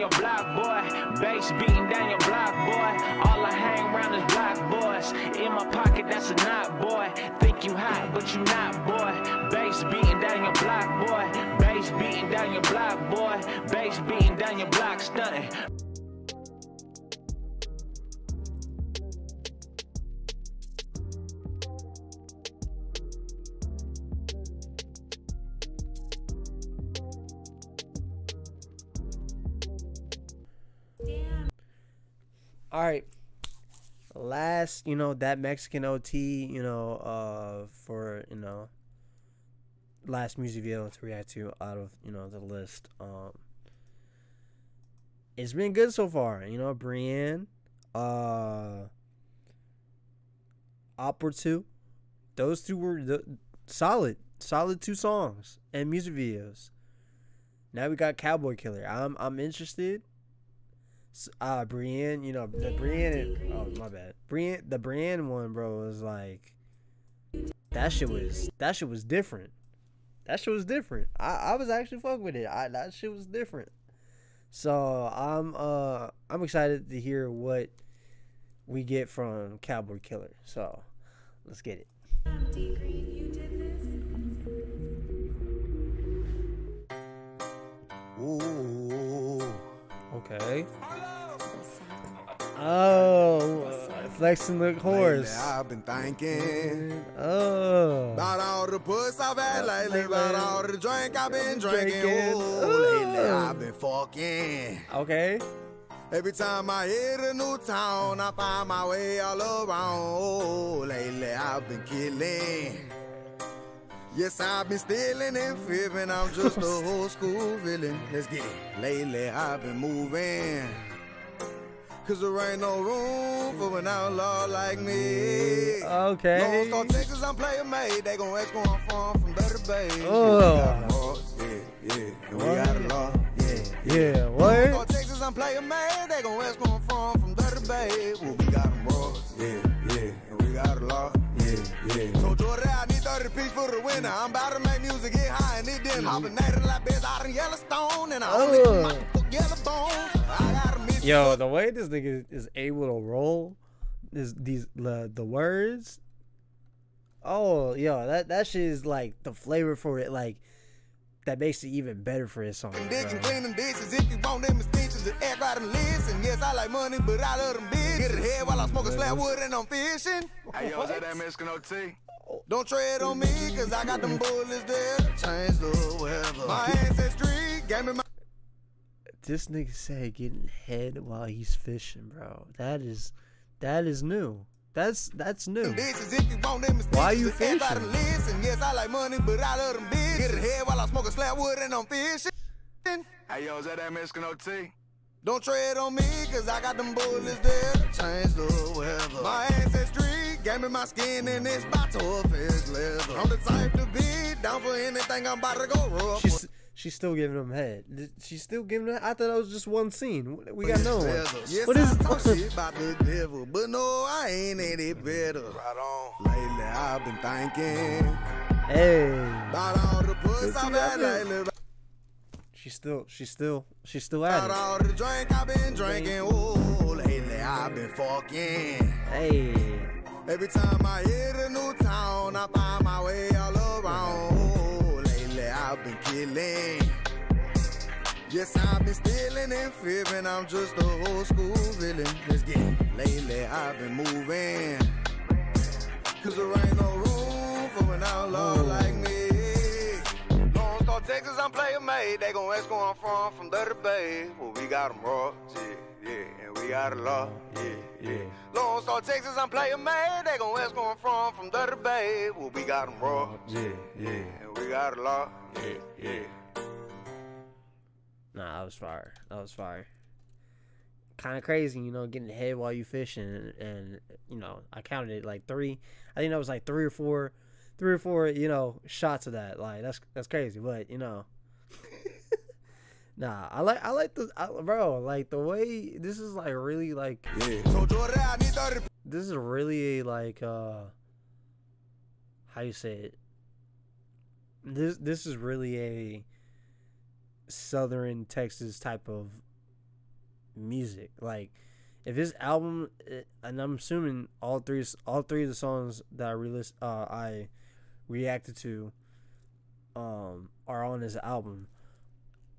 your block, boy. Bass beating down your block, boy. All I hang around is block boys. In my pocket, that's a knot, boy. Think you hot, but you not, boy. Bass beating down your block, boy. Bass beating down your block, boy. Bass beating down your block, stunting. All right. Last, you know, that Mexican OT, you know, uh, for you know, last music video to react to out of you know the list. Um, it's been good so far. You know, Brienne, uh, Opera two, those two were the, solid, solid two songs and music videos. Now we got Cowboy Killer. I'm I'm interested uh Brienne, you know, the Brienne oh my bad. Brienne the Brienne one, bro, was like that shit was that shit was different. That shit was different. I, I was actually fucking with it. I that shit was different. So I'm uh I'm excited to hear what we get from Cowboy Killer. So let's get it. Flexing the horse. Lately I've been thinking Oh. about all the puss I've had lately, about all the drink I've been drinking. Drinking. Ooh, lately I've been fucking. Okay. Every time I hit a new town, I find my way all around. Oh, lately I've been killing. Yes, I've been stealing and fibbing. I'm just a old school villain. Let's get it. Lately I've been moving. Cause there ain't no room for an outlaw like me. Okay. Lone Star, Texas, I'm player made. They gon' ask where I'm from, from Dirty Bay. Oh. We got laws, yeah, yeah. And we got a law, yeah, Yeah, Lone what? Star, Texas, I'm player made. They gon' ask where I'm from, from Dirty Bay. Well, we got them laws, yeah, yeah. And we got a law, yeah, yeah. So Jordan, I need 30 piece for the winner. I'm about to make music, get high and it didn't. Hibernating like out in Yellowstone. And I only Oh. keep my yellow bones. I got. Yo, the way this nigga is able to roll is these the, the words. Oh, yo, that that shit is like the flavor for it, like that makes it even better for his song. Dick and bro. cleaning dishes if you want them extensions to act right and listen. Yes, I like money, but I love them bitches. Get it head while I smoke a slab wood and I'm fishing. Hey, yo, is that that Mexican OT? Don't tread on me, cause I got them bullets there change the weather. My ancestry gave me my This nigga said getting head while he's fishing, bro. That is that is new. That's that's new. dishes if you want them extensions Why you to act right and fishing? Yes, I like money, but I love them bitches. Get it head while I smoke a slab wood and I'm fishing. Hey, yo, is that that Mexican OT? Don't tread on me, cause I got them bullets there change the weather. My ancestry gave me my skin and it's by tough as leather. I'm the type to be down for anything, I'm about to go rough. She's she's still giving him head. She's still giving him. I thought that was just one scene. We got no one. Yes, What is I talk shit about the devil, but no, I ain't any better. Right on. Lately, I've been thinking Hey, about all the puss I've that had lately, she's still she's still she's still at about it. all the drink I've been drinking. Oh, lately, I've been fucking. Hey, Every time I hit a new town, I find my way all around. I've been killing. Yes, I've been stealing and fibbing. I'm just a old school villain. Let's get it. Lately I've been moving. Cause there ain't no room for an outlaw Oh. like me. Lone Star, Texas, I'm player made. They gon' ask where I'm from, from Dirty Bay. Well, we got them raw, yeah, yeah. And we got a law, yeah, yeah. Lone Star, Texas, I'm player made. They gon' ask where I'm from, from Dirty Bay. Well, we got them raw, yeah, yeah. And got a law, yeah, yeah. nah, that was fire. That was fire. Kind of crazy, you know, getting head while you fishing, and, and you know, I counted it like three. I think that was like three or four, three or four, you know, shots of that. Like that's that's crazy, but you know. Nah, I like I like the I, bro like the way this is like really like Yeah. So Jordan, I need 30 this is really like uh how you say it this this is really a southern texas type of music. Like if his album, eh, and I'm assuming all three all three of the songs that I relist, uh, I reacted to, um, are on his album.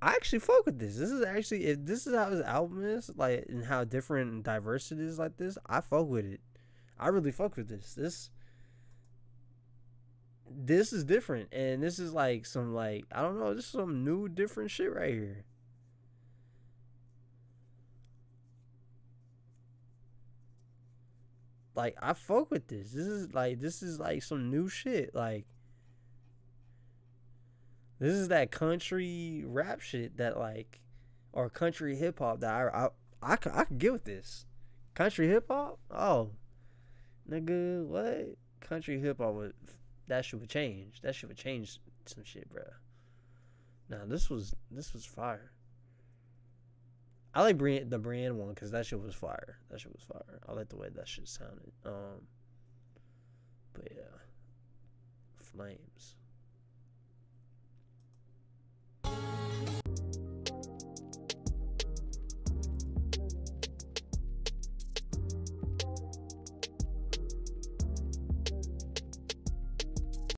I actually fuck with this. This is actually if this is how his album is, like and how different and diverse it is like this, I fuck with it. I really fuck with this. This this is different and this is like some like I don't know, this is some new different shit right here. Like I fuck with this. This is like this is like some new shit. Like this is that country rap shit that like, or country hip hop that I I I could, I could get with this. Country hip hop? Oh, nigga, what? Country hip hop would that shit would change. That shit would change some shit, bro. Now this was this was fire. I like Brian, the Brienne one because that shit was fire. That shit was fire. I like the way that shit sounded. Um, but yeah, flames.